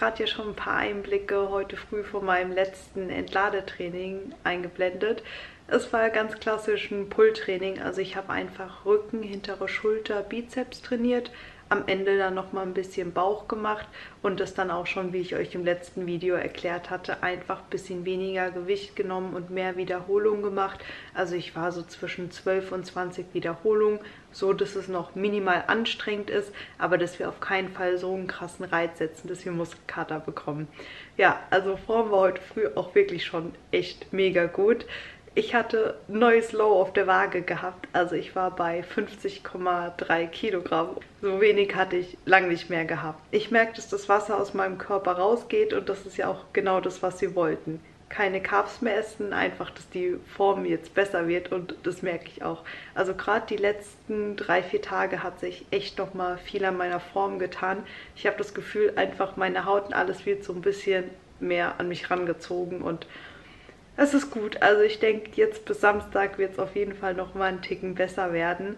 gerade ja schon ein paar Einblicke heute früh von meinem letzten Entladetraining eingeblendet. Es war ganz klassisch ein Pull-Training, also ich habe einfach Rücken, hintere Schulter, Bizeps trainiert, am Ende dann nochmal ein bisschen Bauch gemacht und das dann auch schon, wie ich euch im letzten Video erklärt hatte, einfach ein bisschen weniger Gewicht genommen und mehr Wiederholungen gemacht. Also ich war so zwischen 12 und 20 Wiederholungen, so dass es noch minimal anstrengend ist, aber dass wir auf keinen Fall so einen krassen Reiz setzen, dass wir Muskelkater bekommen. Ja, also Form war heute früh auch wirklich schon echt mega gut. Ich hatte neues Low auf der Waage gehabt. Also ich war bei 50,3 Kilogramm. So wenig hatte ich lang nicht mehr gehabt. Ich merke, dass das Wasser aus meinem Körper rausgeht und das ist ja auch genau das, was sie wollten. Keine Carbs mehr essen, einfach, dass die Form jetzt besser wird und das merke ich auch. Also gerade die letzten drei, vier Tage hat sich echt nochmal viel an meiner Form getan. Ich habe das Gefühl, einfach meine Haut und alles wird so ein bisschen mehr an mich rangezogen und es ist gut. Also ich denke, jetzt bis Samstag wird es auf jeden Fall noch mal einen Ticken besser werden.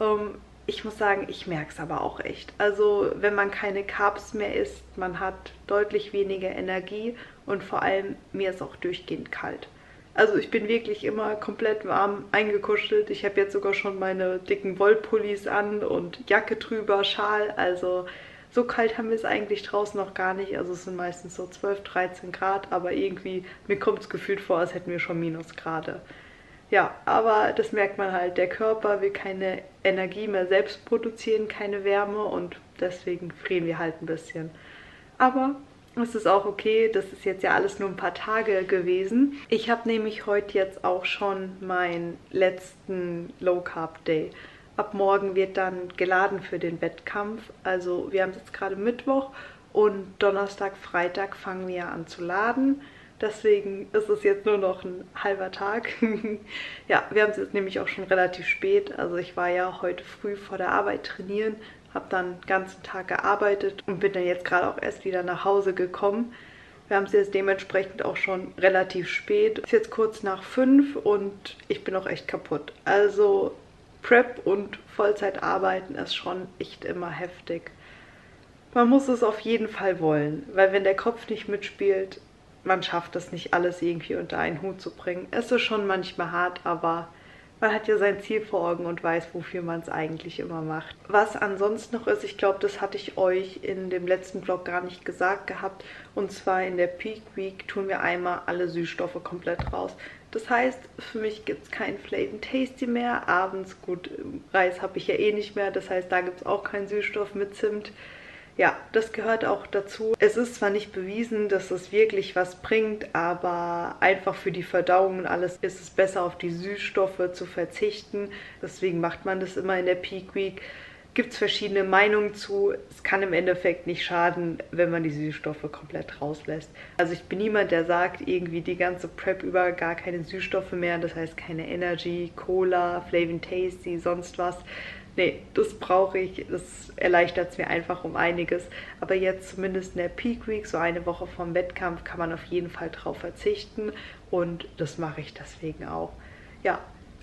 Ähm, ich muss sagen, ich merke es aber auch echt. Also wenn man keine Carbs mehr isst, man hat deutlich weniger Energie und vor allem mir ist auch durchgehend kalt. Also ich bin wirklich immer komplett warm eingekuschelt. Ich habe jetzt sogar schon meine dicken Wollpullis an und Jacke drüber, Schal. Also so kalt haben wir es eigentlich draußen noch gar nicht. Also es sind meistens so 12, 13 Grad, aber irgendwie, mir kommt es gefühlt vor, als hätten wir schon Minusgrade. Ja, aber das merkt man halt, der Körper will keine Energie mehr selbst produzieren, keine Wärme und deswegen frieren wir halt ein bisschen. Aber es ist auch okay, das ist jetzt ja alles nur ein paar Tage gewesen. Ich habe nämlich heute jetzt auch schon meinen letzten Low Carb Day. Ab morgen wird dann geladen für den Wettkampf. Also wir haben jetzt gerade Mittwoch und Donnerstag, Freitag fangen wir an zu laden. Deswegen ist es jetzt nur noch ein halber Tag. ja, wir haben es jetzt nämlich auch schon relativ spät. Also ich war ja heute früh vor der Arbeit trainieren, habe dann den ganzen Tag gearbeitet und bin dann jetzt gerade auch erst wieder nach Hause gekommen. Wir haben es jetzt dementsprechend auch schon relativ spät. Es ist jetzt kurz nach fünf und ich bin auch echt kaputt. Also Prep und Vollzeit arbeiten ist schon echt immer heftig. Man muss es auf jeden Fall wollen, weil wenn der Kopf nicht mitspielt, man schafft es nicht alles irgendwie unter einen Hut zu bringen. Es ist schon manchmal hart, aber man hat ja sein Ziel vor Augen und weiß, wofür man es eigentlich immer macht. Was ansonsten noch ist, ich glaube, das hatte ich euch in dem letzten Vlog gar nicht gesagt gehabt. Und zwar in der Peak Week tun wir einmal alle Süßstoffe komplett raus. Das heißt, für mich gibt es kein Flavor Tasty mehr. Abends, gut, Reis habe ich ja eh nicht mehr. Das heißt, da gibt es auch keinen Süßstoff mit Zimt. Ja, das gehört auch dazu. Es ist zwar nicht bewiesen, dass es wirklich was bringt, aber einfach für die Verdauung und alles ist es besser, auf die Süßstoffe zu verzichten. Deswegen macht man das immer in der Peak Week gibt es verschiedene Meinungen zu. Es kann im Endeffekt nicht schaden, wenn man die Süßstoffe komplett rauslässt. Also ich bin niemand, der sagt, irgendwie die ganze Prep über gar keine Süßstoffe mehr. Das heißt keine Energy, Cola, Flavin Tasty, sonst was. Nee, das brauche ich. Das erleichtert es mir einfach um einiges. Aber jetzt zumindest in der Peak Week, so eine Woche vom Wettkampf, kann man auf jeden Fall drauf verzichten. Und das mache ich deswegen auch. Ja,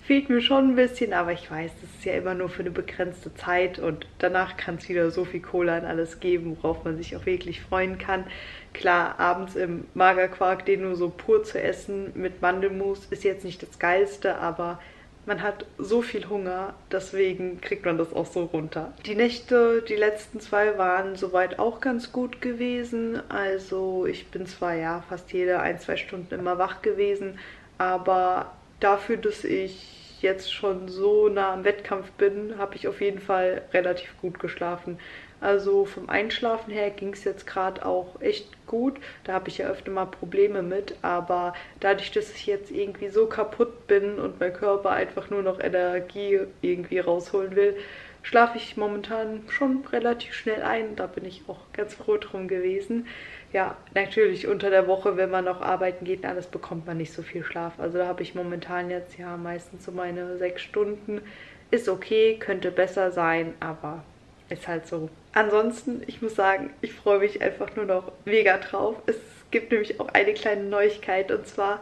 fehlt mir schon ein bisschen, aber ich weiß, das ist ja immer nur für eine begrenzte Zeit und danach kann es wieder so viel Cola und alles geben, worauf man sich auch wirklich freuen kann. Klar, abends im Magerquark, den nur so pur zu essen mit Mandelmus, ist jetzt nicht das Geilste, aber man hat so viel Hunger, deswegen kriegt man das auch so runter. Die Nächte, die letzten zwei, waren soweit auch ganz gut gewesen. Also ich bin zwar ja fast jede ein, zwei Stunden immer wach gewesen, aber dafür, dass ich jetzt schon so nah am Wettkampf bin, habe ich auf jeden Fall relativ gut geschlafen. Also vom Einschlafen her ging es jetzt gerade auch echt gut. Da habe ich ja öfter mal Probleme mit. Aber dadurch, dass ich jetzt irgendwie so kaputt bin und mein Körper einfach nur noch Energie irgendwie rausholen will, schlafe ich momentan schon relativ schnell ein. Da bin ich auch ganz froh drum gewesen ja, natürlich unter der Woche, wenn man noch arbeiten geht und alles, bekommt man nicht so viel Schlaf. Also da habe ich momentan jetzt ja meistens so meine sechs Stunden. Ist okay, könnte besser sein, aber ist halt so. Ansonsten, ich muss sagen, ich freue mich einfach nur noch mega drauf. Es gibt nämlich auch eine kleine Neuigkeit und zwar,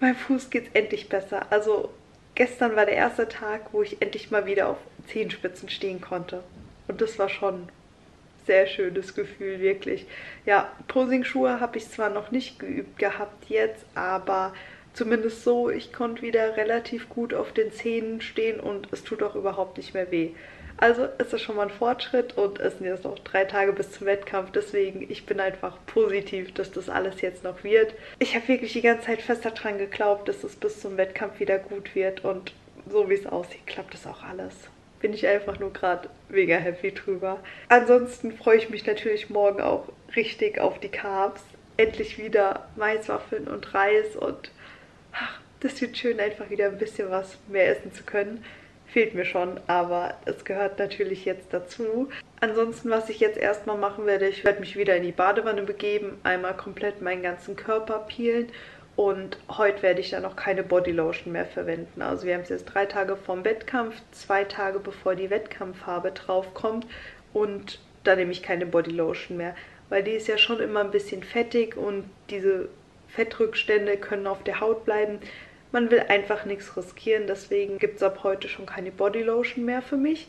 meinem Fuß geht endlich besser. Also gestern war der erste Tag, wo ich endlich mal wieder auf Zehenspitzen stehen konnte. Und das war schon sehr schönes Gefühl, wirklich. Ja, Posing-Schuhe habe ich zwar noch nicht geübt gehabt jetzt, aber zumindest so, ich konnte wieder relativ gut auf den Zähnen stehen und es tut auch überhaupt nicht mehr weh. Also ist das schon mal ein Fortschritt und es sind jetzt noch drei Tage bis zum Wettkampf. Deswegen, ich bin einfach positiv, dass das alles jetzt noch wird. Ich habe wirklich die ganze Zeit fest daran geglaubt, dass es bis zum Wettkampf wieder gut wird und so wie es aussieht, klappt das auch alles bin ich einfach nur gerade mega happy drüber. Ansonsten freue ich mich natürlich morgen auch richtig auf die Carbs. Endlich wieder Maiswaffeln und Reis und ach, das wird schön, einfach wieder ein bisschen was mehr essen zu können. Fehlt mir schon, aber es gehört natürlich jetzt dazu. Ansonsten, was ich jetzt erstmal machen werde, ich werde mich wieder in die Badewanne begeben, einmal komplett meinen ganzen Körper peelen und heute werde ich dann noch keine Bodylotion mehr verwenden. Also wir haben es jetzt drei Tage vorm Wettkampf, zwei Tage bevor die Wettkampffarbe draufkommt. Und da nehme ich keine Bodylotion mehr. Weil die ist ja schon immer ein bisschen fettig und diese Fettrückstände können auf der Haut bleiben. Man will einfach nichts riskieren, deswegen gibt es ab heute schon keine Bodylotion mehr für mich.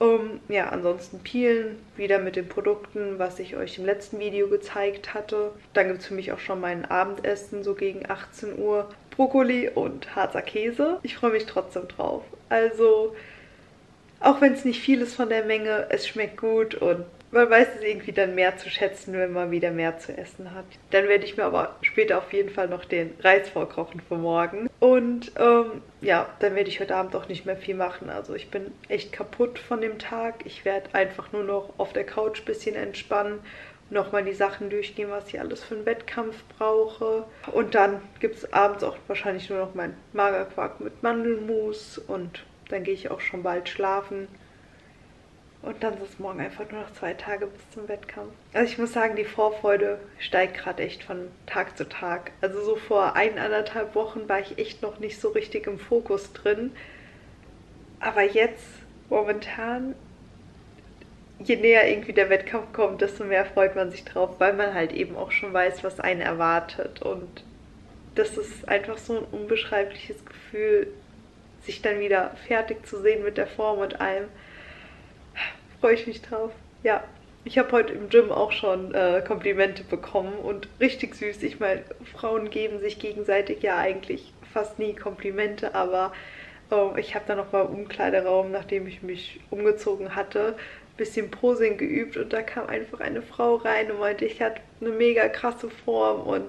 Um, ja, ansonsten peelen, wieder mit den Produkten, was ich euch im letzten Video gezeigt hatte. Dann gibt es für mich auch schon mein Abendessen, so gegen 18 Uhr. Brokkoli und Harzer Käse. Ich freue mich trotzdem drauf. Also, auch wenn es nicht viel ist von der Menge, es schmeckt gut und man weiß es irgendwie dann mehr zu schätzen, wenn man wieder mehr zu essen hat. Dann werde ich mir aber später auf jeden Fall noch den Reis vorkochen für morgen. Und ähm, ja, dann werde ich heute Abend auch nicht mehr viel machen. Also ich bin echt kaputt von dem Tag. Ich werde einfach nur noch auf der Couch ein bisschen entspannen nochmal die Sachen durchgehen, was ich alles für einen Wettkampf brauche. Und dann gibt es abends auch wahrscheinlich nur noch mein Magerquark mit Mandelmus und dann gehe ich auch schon bald schlafen. Und dann sind es morgen einfach nur noch zwei Tage bis zum Wettkampf. Also ich muss sagen, die Vorfreude steigt gerade echt von Tag zu Tag. Also so vor eineinhalb Wochen war ich echt noch nicht so richtig im Fokus drin. Aber jetzt, momentan, je näher irgendwie der Wettkampf kommt, desto mehr freut man sich drauf, weil man halt eben auch schon weiß, was einen erwartet. Und das ist einfach so ein unbeschreibliches Gefühl, sich dann wieder fertig zu sehen mit der Form und allem freue ich mich drauf. Ja, ich habe heute im Gym auch schon äh, Komplimente bekommen und richtig süß. Ich meine, Frauen geben sich gegenseitig ja eigentlich fast nie Komplimente, aber oh, ich habe dann noch mal im Umkleideraum, nachdem ich mich umgezogen hatte, ein bisschen Posing geübt und da kam einfach eine Frau rein und meinte, ich hatte eine mega krasse Form und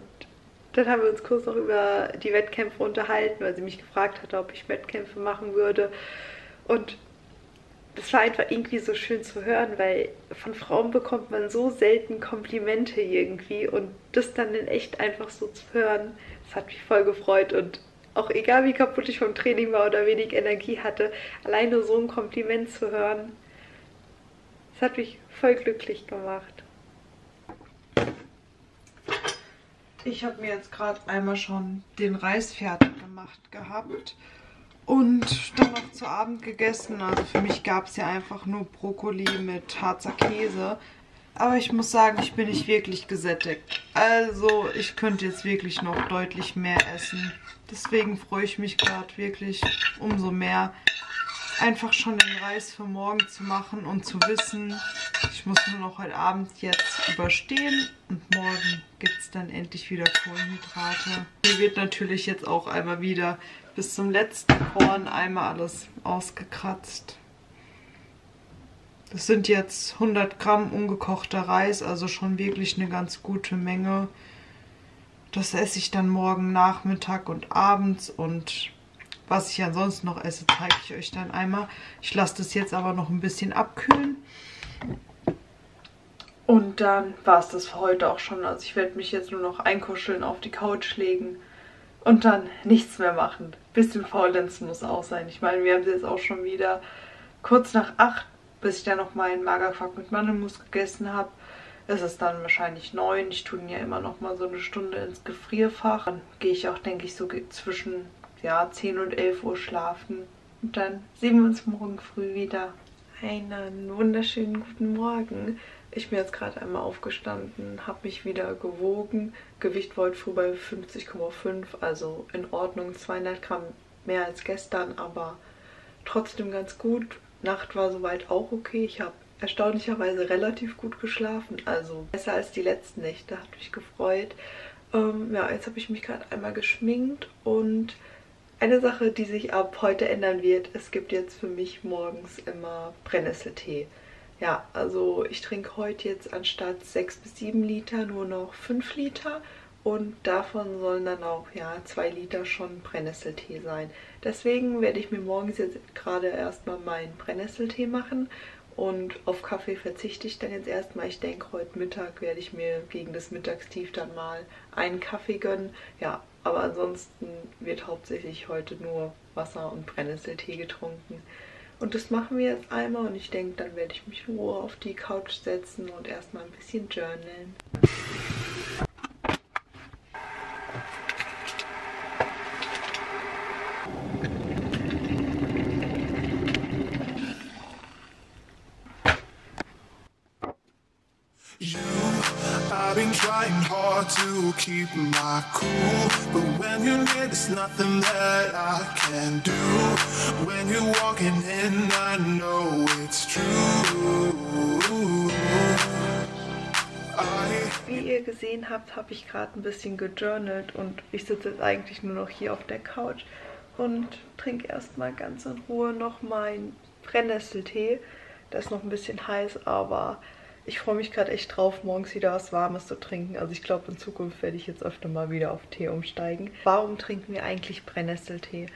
dann haben wir uns kurz noch über die Wettkämpfe unterhalten, weil sie mich gefragt hatte, ob ich Wettkämpfe machen würde. Und das war einfach irgendwie so schön zu hören, weil von Frauen bekommt man so selten Komplimente irgendwie. Und das dann in echt einfach so zu hören, das hat mich voll gefreut. Und auch egal wie kaputt ich vom Training war oder wenig Energie hatte, alleine so ein Kompliment zu hören, das hat mich voll glücklich gemacht. Ich habe mir jetzt gerade einmal schon den Reis fertig gemacht gehabt und dann noch zu Abend gegessen. Also für mich gab es ja einfach nur Brokkoli mit Harzer Käse. Aber ich muss sagen, ich bin nicht wirklich gesättigt. Also ich könnte jetzt wirklich noch deutlich mehr essen. Deswegen freue ich mich gerade wirklich umso mehr, einfach schon den Reis für morgen zu machen und zu wissen, ich muss nur noch heute Abend jetzt überstehen und morgen gibt es dann endlich wieder Kohlenhydrate. Hier wird natürlich jetzt auch einmal wieder bis zum letzten Korn einmal alles ausgekratzt. Das sind jetzt 100 Gramm ungekochter Reis, also schon wirklich eine ganz gute Menge. Das esse ich dann morgen Nachmittag und abends und was ich ansonsten noch esse, zeige ich euch dann einmal. Ich lasse das jetzt aber noch ein bisschen abkühlen. Und dann war es das für heute auch schon. Also ich werde mich jetzt nur noch einkuscheln, auf die Couch legen und dann nichts mehr machen. Bisschen faulenzen muss auch sein. Ich meine, wir haben jetzt auch schon wieder kurz nach acht bis ich dann noch meinen Magerquark mit Mandelmus gegessen habe. ist Es dann wahrscheinlich neun. Ich tue ihn ja immer noch mal so eine Stunde ins Gefrierfach. Dann gehe ich auch, denke ich, so zwischen ja, 10 und 11 Uhr schlafen. Und dann sehen wir uns morgen früh wieder. Einen wunderschönen guten Morgen. Ich bin jetzt gerade einmal aufgestanden, habe mich wieder gewogen. Gewicht war heute früh bei 50,5, also in Ordnung. 200 Gramm mehr als gestern, aber trotzdem ganz gut. Nacht war soweit auch okay. Ich habe erstaunlicherweise relativ gut geschlafen. Also besser als die letzten Nächte. Hat mich gefreut. Ähm, ja, jetzt habe ich mich gerade einmal geschminkt und eine Sache, die sich ab heute ändern wird, es gibt jetzt für mich morgens immer Brennnesseltee. Ja, also ich trinke heute jetzt anstatt 6 bis 7 Liter nur noch 5 Liter und davon sollen dann auch ja 2 Liter schon Brennnesseltee sein. Deswegen werde ich mir morgens jetzt gerade erstmal meinen Brennnesseltee machen und auf Kaffee verzichte ich dann jetzt erstmal. Ich denke, heute Mittag werde ich mir gegen das Mittagstief dann mal einen Kaffee gönnen. Ja, aber ansonsten wird hauptsächlich heute nur Wasser und Brennnesseltee getrunken. Und das machen wir jetzt einmal und ich denke, dann werde ich mich in Ruhe auf die Couch setzen und erstmal ein bisschen journalen. To keep my cool. But when you're near, there's nothing that I can do. When you're walking in, I know it's true. Wie ihr gesehen habt, habe ich gerade ein bisschen gejournalt und ich sitze jetzt eigentlich nur noch hier auf der Couch und trinke erstmal ganz in Ruhe noch meinen Brennnesseltee. Der ist noch ein bisschen heiß, aber ich freue mich gerade echt drauf, morgens wieder was Warmes zu trinken. Also ich glaube, in Zukunft werde ich jetzt öfter mal wieder auf Tee umsteigen. Warum trinken wir eigentlich Brennnesseltee?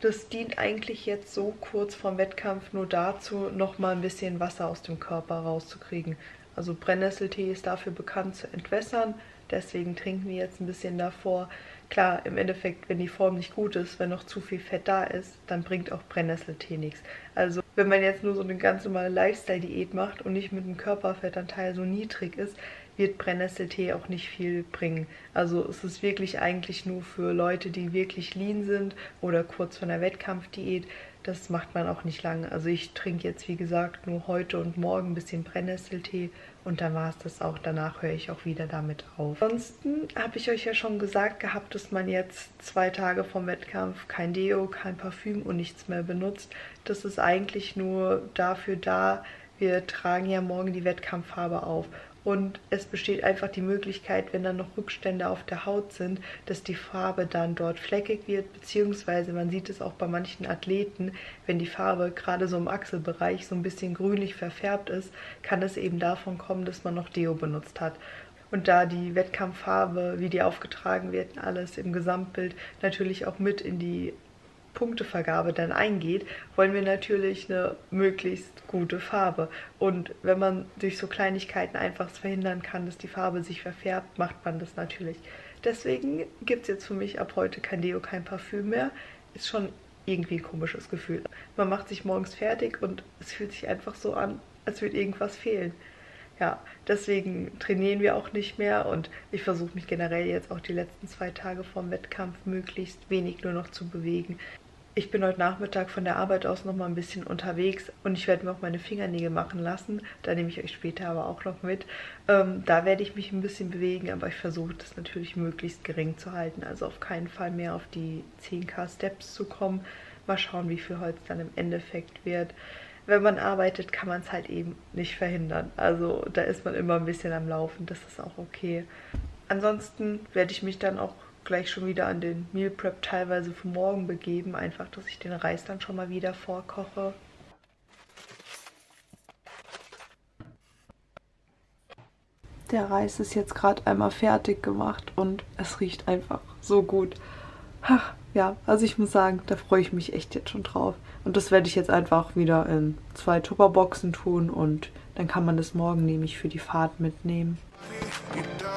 Das dient eigentlich jetzt so kurz vorm Wettkampf nur dazu, nochmal ein bisschen Wasser aus dem Körper rauszukriegen. Also Brennnesseltee ist dafür bekannt zu entwässern, deswegen trinken wir jetzt ein bisschen davor. Klar, im Endeffekt, wenn die Form nicht gut ist, wenn noch zu viel Fett da ist, dann bringt auch Brennnesseltee nichts. Also wenn man jetzt nur so eine ganz normale Lifestyle-Diät macht und nicht mit dem Körperfettanteil so niedrig ist, wird Brennnesseltee auch nicht viel bringen. Also es ist wirklich eigentlich nur für Leute, die wirklich lean sind oder kurz vor einer Wettkampfdiät. Das macht man auch nicht lange. Also ich trinke jetzt, wie gesagt, nur heute und morgen ein bisschen Brennnesseltee und dann war es das auch. Danach höre ich auch wieder damit auf. Ansonsten habe ich euch ja schon gesagt gehabt, dass man jetzt zwei Tage vom Wettkampf kein Deo, kein Parfüm und nichts mehr benutzt. Das ist eigentlich nur dafür da, wir tragen ja morgen die Wettkampffarbe auf und es besteht einfach die Möglichkeit, wenn dann noch Rückstände auf der Haut sind, dass die Farbe dann dort fleckig wird, beziehungsweise man sieht es auch bei manchen Athleten, wenn die Farbe gerade so im Achselbereich so ein bisschen grünlich verfärbt ist, kann es eben davon kommen, dass man noch Deo benutzt hat. Und da die Wettkampffarbe, wie die aufgetragen wird, alles im Gesamtbild natürlich auch mit in die Punktevergabe dann eingeht, wollen wir natürlich eine möglichst gute Farbe. Und wenn man durch so Kleinigkeiten einfach verhindern kann, dass die Farbe sich verfärbt, macht man das natürlich. Deswegen gibt es jetzt für mich ab heute kein Deo, kein Parfüm mehr. Ist schon irgendwie ein komisches Gefühl. Man macht sich morgens fertig und es fühlt sich einfach so an, als würde irgendwas fehlen. Ja, deswegen trainieren wir auch nicht mehr und ich versuche mich generell jetzt auch die letzten zwei Tage vorm Wettkampf möglichst wenig nur noch zu bewegen Ich bin heute Nachmittag von der Arbeit aus noch mal ein bisschen unterwegs und ich werde mir auch meine Fingernägel machen lassen. Da nehme ich euch später aber auch noch mit. Ähm, da werde ich mich ein bisschen bewegen, aber ich versuche das natürlich möglichst gering zu halten. Also auf keinen Fall mehr auf die 10k Steps zu kommen. Mal schauen, wie viel Holz dann im Endeffekt wird. Wenn man arbeitet, kann man es halt eben nicht verhindern. Also da ist man immer ein bisschen am Laufen, das ist auch okay. Ansonsten werde ich mich dann auch gleich schon wieder an den Meal Prep teilweise für morgen begeben. Einfach, dass ich den Reis dann schon mal wieder vorkoche. Der Reis ist jetzt gerade einmal fertig gemacht und es riecht einfach so gut. Ach, ja, also ich muss sagen, da freue ich mich echt jetzt schon drauf. Und das werde ich jetzt einfach wieder in zwei Tupperboxen tun und dann kann man das morgen nämlich für die Fahrt mitnehmen.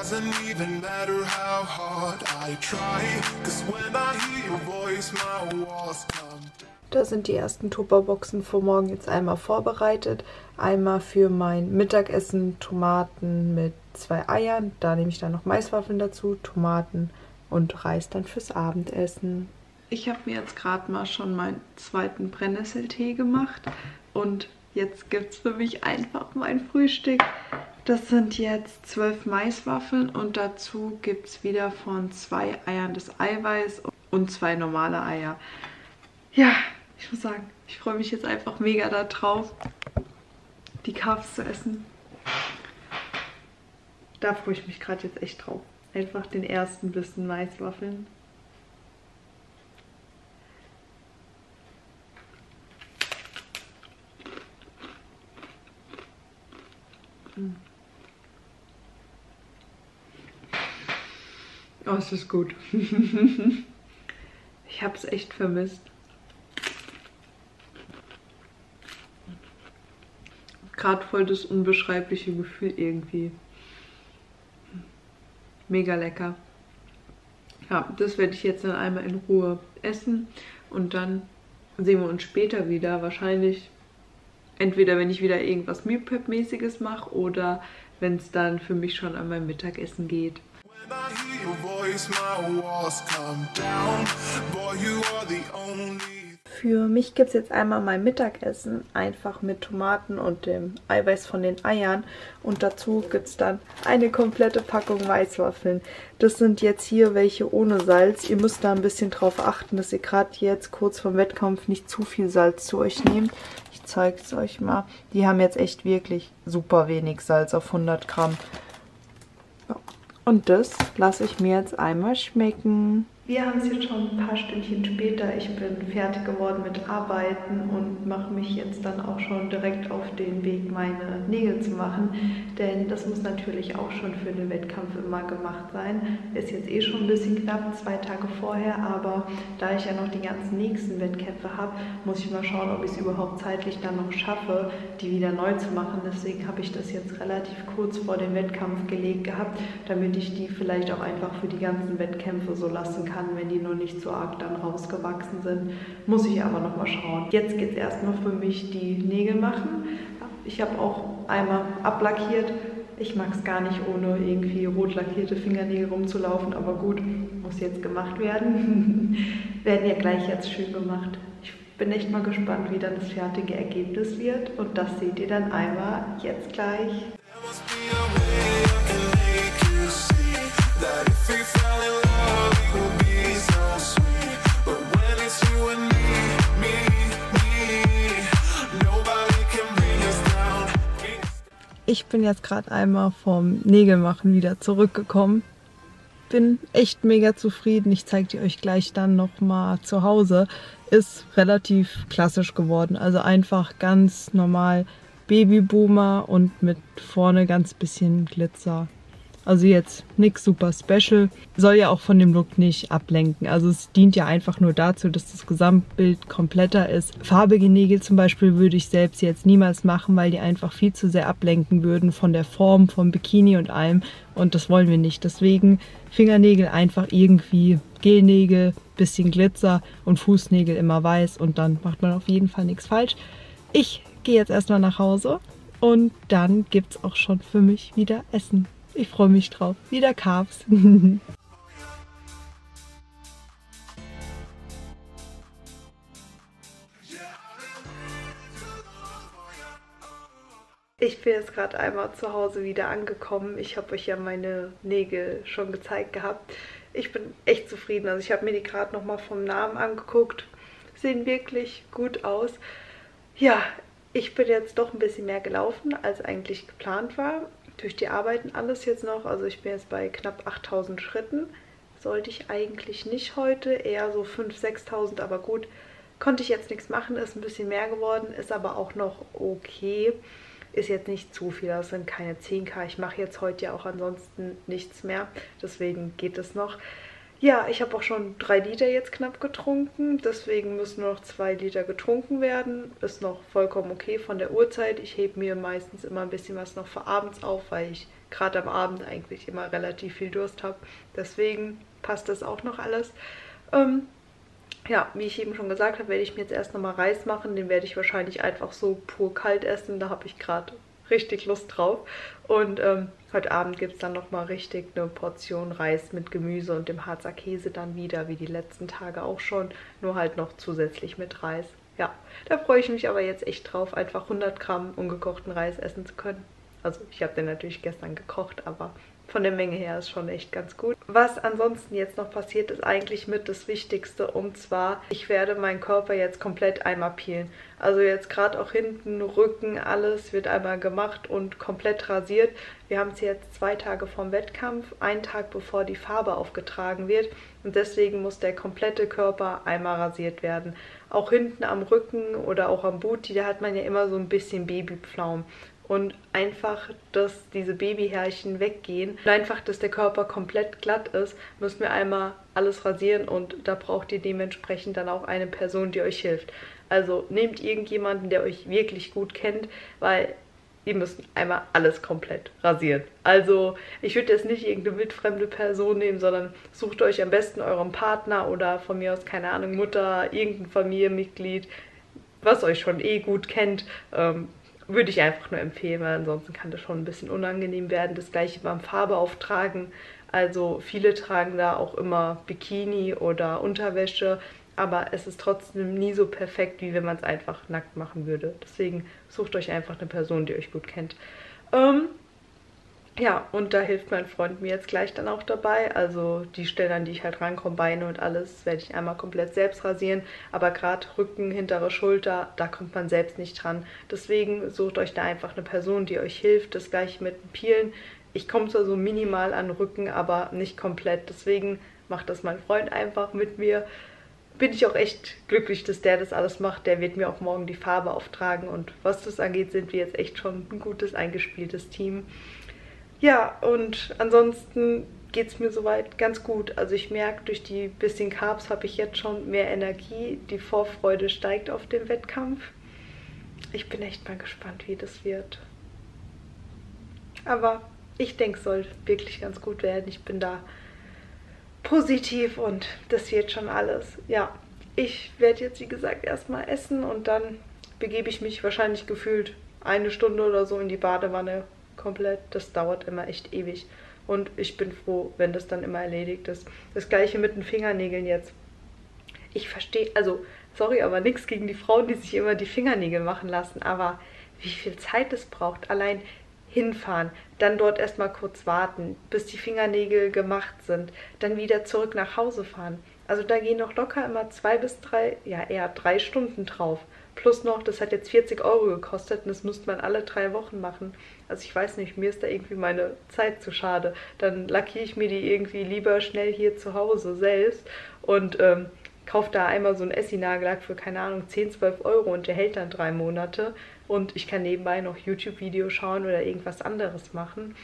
Doesn't even matter how hard I try, cause when I hear your voice, my walls come da sind die ersten Tupperboxen für morgen jetzt einmal vorbereitet. Einmal für mein Mittagessen Tomaten mit zwei Eiern. Da nehme ich dann noch Maiswaffeln dazu, Tomaten und Reis dann fürs Abendessen. Ich habe mir jetzt gerade mal schon meinen zweiten Brennnesseltee gemacht und jetzt gibt es für mich einfach mein Frühstück. Das sind jetzt zwölf Maiswaffeln und dazu gibt es wieder von zwei Eiern das Eiweiß und zwei normale Eier. Ja, ich muss sagen, ich freue mich jetzt einfach mega darauf, die Carbs zu essen. Da freue ich mich gerade jetzt echt drauf. Einfach den ersten Bissen Maiswaffeln. Mm. Oh, es ist gut. ich habe es echt vermisst. Gerade voll das unbeschreibliche Gefühl irgendwie. Mega lecker. Ja, das werde ich jetzt dann einmal in Ruhe essen und dann sehen wir uns später wieder. Wahrscheinlich entweder wenn ich wieder irgendwas Meal Prep mäßiges mache oder wenn es dann für mich schon an mein Mittagessen geht. Für mich gibt es jetzt einmal mein Mittagessen, einfach mit Tomaten und dem Eiweiß von den Eiern. Und dazu gibt es dann eine komplette Packung Maiswaffeln. Das sind jetzt hier welche ohne Salz. Ihr müsst da ein bisschen drauf achten, dass ihr gerade jetzt kurz vorm Wettkampf nicht zu viel Salz zu euch nehmt. Ich zeige es euch mal. Die haben jetzt echt wirklich super wenig Salz auf 100 Gramm. Und das lasse ich mir jetzt einmal schmecken. Wir haben es jetzt schon ein paar Stündchen später. Ich bin fertig geworden mit Arbeiten und mache mich jetzt dann auch schon direkt auf den Weg, meine Nägel zu machen. Denn das muss natürlich auch schon für den Wettkampf immer gemacht sein. Ist jetzt eh schon ein bisschen knapp, zwei Tage vorher. Aber da ich ja noch die ganzen nächsten Wettkämpfe habe, muss ich mal schauen, ob ich es überhaupt zeitlich dann noch schaffe, die wieder neu zu machen. Deswegen habe ich das jetzt relativ kurz vor dem Wettkampf gelegt gehabt, damit ich die vielleicht auch einfach für die ganzen Wettkämpfe so lassen kann kann, wenn die noch nicht so arg dann rausgewachsen sind. Muss ich aber nochmal schauen. Jetzt geht es erstmal für mich die Nägel machen. Ich habe auch einmal ablackiert. Ich mag es gar nicht, ohne irgendwie rot lackierte Fingernägel rumzulaufen, aber gut, muss jetzt gemacht werden. Werden ja gleich jetzt schön gemacht. Ich bin echt mal gespannt, wie dann das fertige Ergebnis wird und das seht ihr dann einmal jetzt gleich. Ich bin jetzt gerade einmal vom Nägelmachen wieder zurückgekommen. Bin echt mega zufrieden. Ich zeige die euch gleich dann nochmal zu Hause. Ist relativ klassisch geworden. Also einfach ganz normal Babyboomer und mit vorne ganz bisschen Glitzer. Also jetzt nichts super special. Soll ja auch von dem Look nicht ablenken. Also es dient ja einfach nur dazu, dass das Gesamtbild kompletter ist. Farbige Nägel zum Beispiel würde ich selbst jetzt niemals machen, weil die einfach viel zu sehr ablenken würden von der Form, vom Bikini und allem. Und das wollen wir nicht. Deswegen Fingernägel einfach irgendwie Gelnägel, bisschen Glitzer und Fußnägel immer weiß. Und dann macht man auf jeden Fall nichts falsch. Ich gehe jetzt erstmal nach Hause und dann gibt es auch schon für mich wieder Essen. Ich freue mich drauf. Wieder Carbs. Ich bin jetzt gerade einmal zu Hause wieder angekommen. Ich habe euch ja meine Nägel schon gezeigt gehabt. Ich bin echt zufrieden. Also ich habe mir die gerade nochmal vom Namen angeguckt. Sehen wirklich gut aus. Ja, ich bin jetzt doch ein bisschen mehr gelaufen, als eigentlich geplant war. Durch die Arbeiten alles jetzt noch. Also ich bin jetzt bei knapp 8000 Schritten. Sollte ich eigentlich nicht heute, eher so 5.000, 6.000, aber gut. Konnte ich jetzt nichts machen, ist ein bisschen mehr geworden, ist aber auch noch okay. Ist jetzt nicht zu viel, das sind keine 10k. Ich mache jetzt heute ja auch ansonsten nichts mehr, deswegen geht es noch. Ja, ich habe auch schon drei Liter jetzt knapp getrunken, deswegen müssen nur noch zwei Liter getrunken werden. Ist noch vollkommen okay von der Uhrzeit. Ich hebe mir meistens immer ein bisschen was noch für abends auf, weil ich gerade am Abend eigentlich immer relativ viel Durst habe. Deswegen passt das auch noch alles. Ähm, ja, wie ich eben schon gesagt habe, werde ich mir jetzt erst nochmal Reis machen. Den werde ich wahrscheinlich einfach so pur kalt essen. Da habe ich gerade richtig Lust drauf. Und ähm, heute Abend gibt es dann nochmal richtig eine Portion Reis mit Gemüse und dem Harzer Käse dann wieder, wie die letzten Tage auch schon. Nur halt noch zusätzlich mit Reis. Ja, da freue ich mich aber jetzt echt drauf, einfach 100 Gramm ungekochten Reis essen zu können. Also ich habe den natürlich gestern gekocht, aber von der Menge her ist schon echt ganz gut. Was ansonsten jetzt noch passiert, ist eigentlich mit das Wichtigste. Und zwar, ich werde meinen Körper jetzt komplett einmal peelen. Also jetzt gerade auch hinten, Rücken, alles wird einmal gemacht und komplett rasiert. Wir haben es jetzt zwei Tage vorm Wettkampf, einen Tag bevor die Farbe aufgetragen wird. Und deswegen muss der komplette Körper einmal rasiert werden. Auch hinten am Rücken oder auch am Booty, da hat man ja immer so ein bisschen Babypflaumen und einfach, dass diese Babyhärchen weggehen und einfach, dass der Körper komplett glatt ist, müssen wir einmal alles rasieren und da braucht ihr dementsprechend dann auch eine Person, die euch hilft. Also nehmt irgendjemanden, der euch wirklich gut kennt, weil ihr müsst einmal alles komplett rasieren. Also ich würde jetzt nicht irgendeine wildfremde Person nehmen, sondern sucht euch am besten euren Partner oder von mir aus, keine Ahnung, Mutter, irgendein Familienmitglied, was euch schon eh gut kennt. Ähm, würde ich einfach nur empfehlen, weil ansonsten kann das schon ein bisschen unangenehm werden. Das gleiche beim Farbe auftragen. Also viele tragen da auch immer Bikini oder Unterwäsche, aber es ist trotzdem nie so perfekt, wie wenn man es einfach nackt machen würde. Deswegen sucht euch einfach eine Person, die euch gut kennt. Ähm, ja, und da hilft mein Freund mir jetzt gleich dann auch dabei. Also die Stellen, an die ich halt rankomme, Beine und alles, werde ich einmal komplett selbst rasieren. Aber gerade Rücken, hintere Schulter, da kommt man selbst nicht dran. Deswegen sucht euch da einfach eine Person, die euch hilft. Das gleiche mit dem Peelen. Ich komme zwar so minimal an Rücken, aber nicht komplett. Deswegen macht das mein Freund einfach mit mir. Bin ich auch echt glücklich, dass der das alles macht. Der wird mir auch morgen die Farbe auftragen. Und was das angeht, sind wir jetzt echt schon ein gutes, eingespieltes Team. Ja, und ansonsten geht es mir soweit ganz gut. Also ich merke, durch die bisschen Carbs habe ich jetzt schon mehr Energie. Die Vorfreude steigt auf den Wettkampf. Ich bin echt mal gespannt, wie das wird. Aber ich denke, es soll wirklich ganz gut werden. Ich bin da positiv und das wird schon alles. Ja, ich werde jetzt, wie gesagt, erstmal essen und dann begebe ich mich wahrscheinlich gefühlt eine Stunde oder so in die Badewanne komplett. Das dauert immer echt ewig. Und ich bin froh, wenn das dann immer erledigt ist. Das gleiche mit den Fingernägeln jetzt. Ich verstehe, also, sorry, aber nichts gegen die Frauen, die sich immer die Fingernägel machen lassen. Aber wie viel Zeit es braucht, allein hinfahren, dann dort erstmal kurz warten, bis die Fingernägel gemacht sind, dann wieder zurück nach Hause fahren. Also da gehen noch locker immer zwei bis drei, ja eher drei Stunden drauf. Plus noch, das hat jetzt 40 Euro gekostet und das müsste man alle drei Wochen machen. Also ich weiß nicht, mir ist da irgendwie meine Zeit zu schade. Dann lackiere ich mir die irgendwie lieber schnell hier zu Hause selbst und ähm, kaufe da einmal so einen Essie-Nagellack für, keine Ahnung, 10, 12 Euro und der hält dann drei Monate. Und ich kann nebenbei noch YouTube-Videos schauen oder irgendwas anderes machen.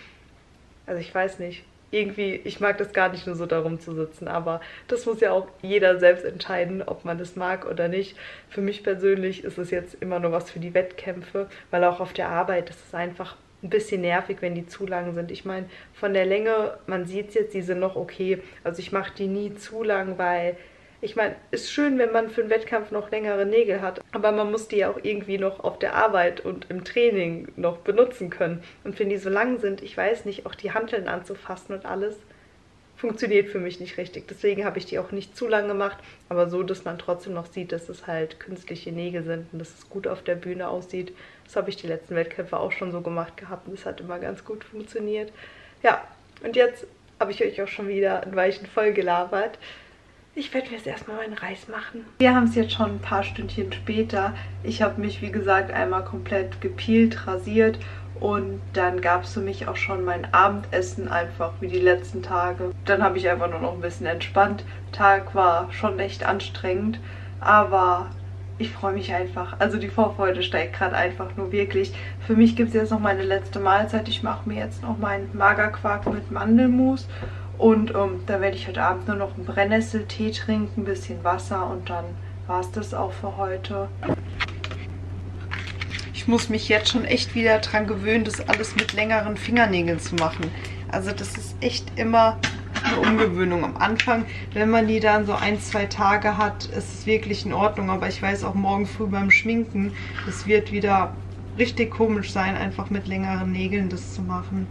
Also ich weiß nicht irgendwie, ich mag das gar nicht nur so darum zu sitzen, aber das muss ja auch jeder selbst entscheiden, ob man das mag oder nicht. Für mich persönlich ist es jetzt immer nur was für die Wettkämpfe, weil auch auf der Arbeit ist es einfach ein bisschen nervig, wenn die zu lang sind. Ich meine, von der Länge, man sieht es jetzt, die sind noch okay. Also ich mache die nie zu lang, weil ich meine, ist schön, wenn man für einen Wettkampf noch längere Nägel hat, aber man muss die ja auch irgendwie noch auf der Arbeit und im Training noch benutzen können. Und wenn die so lang sind, ich weiß nicht, auch die Hanteln anzufassen und alles, funktioniert für mich nicht richtig. Deswegen habe ich die auch nicht zu lang gemacht, aber so, dass man trotzdem noch sieht, dass es halt künstliche Nägel sind und dass es gut auf der Bühne aussieht. Das habe ich die letzten Wettkämpfe auch schon so gemacht gehabt und das hat immer ganz gut funktioniert. Ja, und jetzt habe ich euch auch schon wieder ein Weichen voll gelabert. Ich werde mir jetzt erstmal meinen Reis machen. Wir haben es jetzt schon ein paar Stündchen später. Ich habe mich, wie gesagt, einmal komplett gepielt, rasiert und dann gab es für mich auch schon mein Abendessen einfach wie die letzten Tage. Dann habe ich einfach nur noch ein bisschen entspannt. Tag war schon echt anstrengend, aber ich freue mich einfach. Also die Vorfreude steigt gerade einfach nur wirklich. Für mich gibt es jetzt noch meine letzte Mahlzeit. Ich mache mir jetzt noch meinen Magerquark mit Mandelmus. Und ähm, dann werde ich heute Abend nur noch einen Brennnesseltee trinken, ein bisschen Wasser und dann war es das auch für heute. Ich muss mich jetzt schon echt wieder dran gewöhnen, das alles mit längeren Fingernägeln zu machen. Also das ist echt immer eine Umgewöhnung. Am Anfang, wenn man die dann so ein, zwei Tage hat, ist es wirklich in Ordnung. Aber ich weiß auch morgen früh beim Schminken, es wird wieder richtig komisch sein, einfach mit längeren Nägeln das zu machen.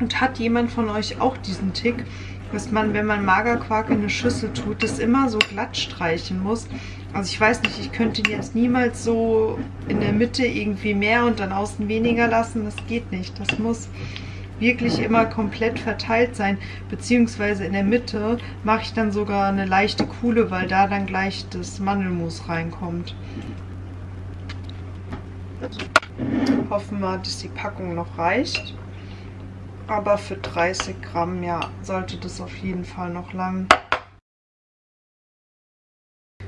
Und hat jemand von euch auch diesen Tick, dass man, wenn man Magerquark in eine Schüssel tut, das immer so glatt streichen muss? Also ich weiß nicht, ich könnte ihn jetzt niemals so in der Mitte irgendwie mehr und dann außen weniger lassen. Das geht nicht. Das muss wirklich immer komplett verteilt sein. Beziehungsweise in der Mitte mache ich dann sogar eine leichte Kuhle, weil da dann gleich das Mandelmus reinkommt. Hoffen wir, dass die Packung noch reicht. Aber für 30 Gramm, ja, sollte das auf jeden Fall noch lang.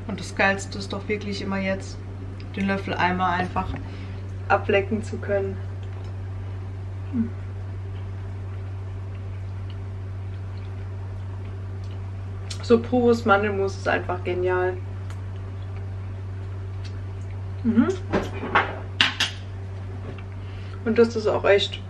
Und das Geilste ist doch wirklich immer jetzt, den Löffel einmal einfach ablecken zu können. Hm. So pures Mandelmus ist einfach genial. Mhm. Und das ist auch echt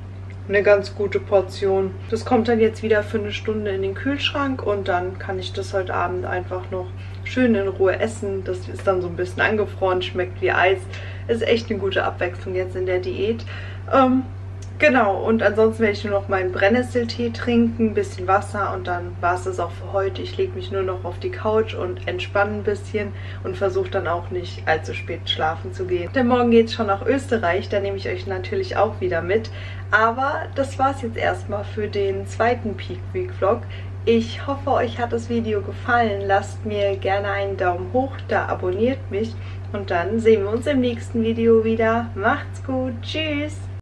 eine ganz gute Portion. Das kommt dann jetzt wieder für eine Stunde in den Kühlschrank und dann kann ich das heute Abend einfach noch schön in Ruhe essen. Das ist dann so ein bisschen angefroren, schmeckt wie Eis. Ist echt eine gute Abwechslung jetzt in der Diät. Ähm, genau, und ansonsten werde ich nur noch meinen Brennnesseltee trinken, ein bisschen Wasser und dann war es das auch für heute. Ich lege mich nur noch auf die Couch und entspanne ein bisschen und versuche dann auch nicht allzu spät schlafen zu gehen. Denn morgen geht es schon nach Österreich, da nehme ich euch natürlich auch wieder mit. Aber das war es jetzt erstmal für den zweiten Peak Week Vlog. Ich hoffe, euch hat das Video gefallen. Lasst mir gerne einen Daumen hoch da, abonniert mich und dann sehen wir uns im nächsten Video wieder. Macht's gut, tschüss!